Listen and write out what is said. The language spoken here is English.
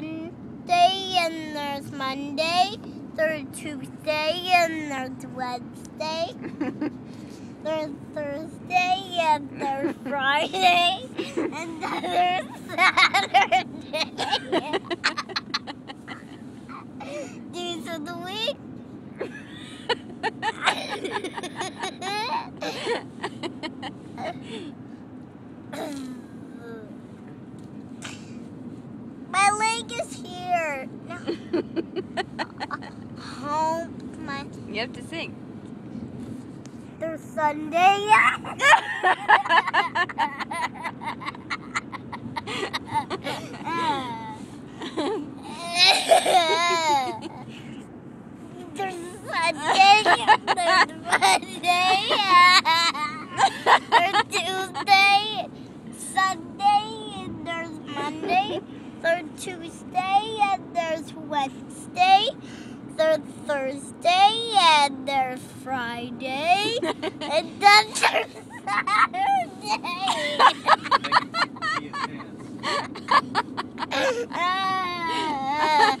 Sunday and there's Monday. There's Tuesday and there's Wednesday. there's Thursday and there's Friday. And then there's Saturday. Days of the week. Leg is here. Home. My you have to sing. there's Sunday. there's Sunday. There's Monday. there's Tuesday. Sunday. And there's Monday. There's Tuesday. And there's Wednesday. There's Thursday. And there's Friday. and then there's Saturday. Ah.